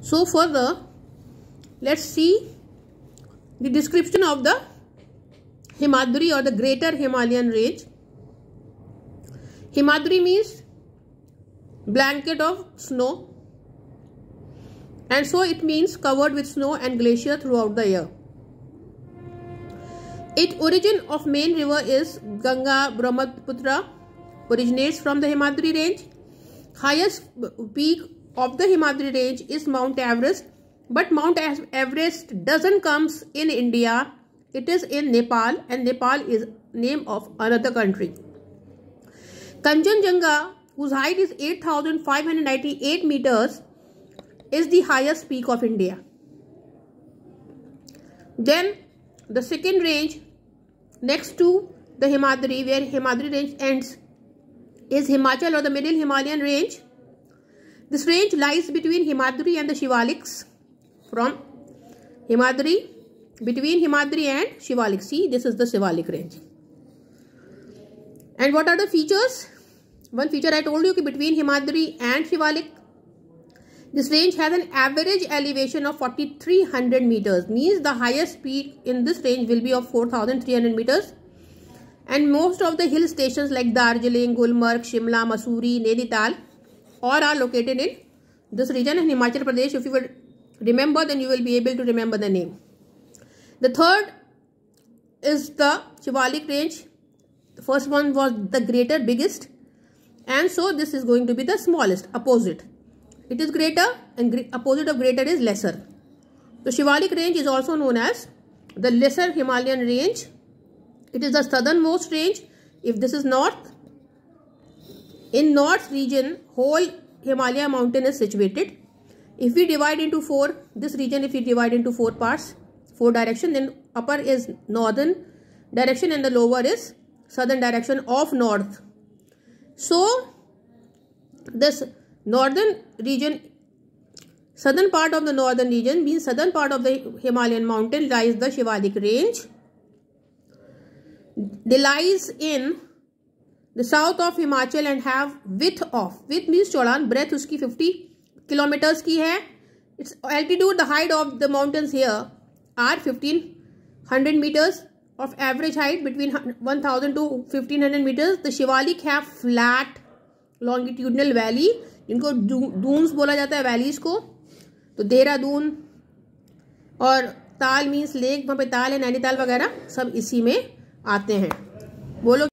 So further, let's see the description of the Himadri or the Greater Himalayan Range. Himadri means blanket of snow and so it means covered with snow and glacier throughout the year. Its origin of main river is Ganga Brahmaputra originates from the Himadri range. Highest peak of the Himadri range is Mount Everest but Mount Everest doesn't comes in India. It is in Nepal and Nepal is name of another country. Kanchenjunga whose height is 8598 meters is the highest peak of India. Then the second range next to the Himadri where Himadri range ends is Himachal or the middle Himalayan range. This range lies between Himadri and the Shivaliks from Himadri between Himadri and Shivalik. See this is the Shivalik range. And what are the features? One feature I told you between Himadri and Shivalik this range has an average elevation of 4300 meters means the highest peak in this range will be of 4300 meters and most of the hill stations like Darjeeling, Gulmarg, Shimla, Mussoorie, Nainital all are located in this region in Himachal Pradesh. If you will remember then you will be able to remember the name. The third is the Shivalik range. The first one was the greater biggest and so this is going to be the smallest opposite. It is greater and opposite of greater is lesser. The Shivalik range is also known as the lesser Himalayan range. It is the southernmost range. If this is north, in north region, whole Himalaya mountain is situated. If we divide into four, this region if we divide into four parts, four direction, then upper is northern direction and the lower is southern direction of north. So, this northern region southern part of the northern region means southern part of the himalayan mountain lies the shivalik range they lies in the south of Himachal and have with of with means चौड़ान breadth उसकी fifty kilometres की है। It's altitude the height of the mountains here are fifteen hundred metres of average height between one thousand to fifteen hundred metres the Shivalik है flat longitudinal valley जिनको दून्स बोला जाता है valleys को। तो देहरादून और ताल मीन्स लेक वहाँ पे ताल है, नैनीताल वगैरह, सब इसी में आते हैं। बोलो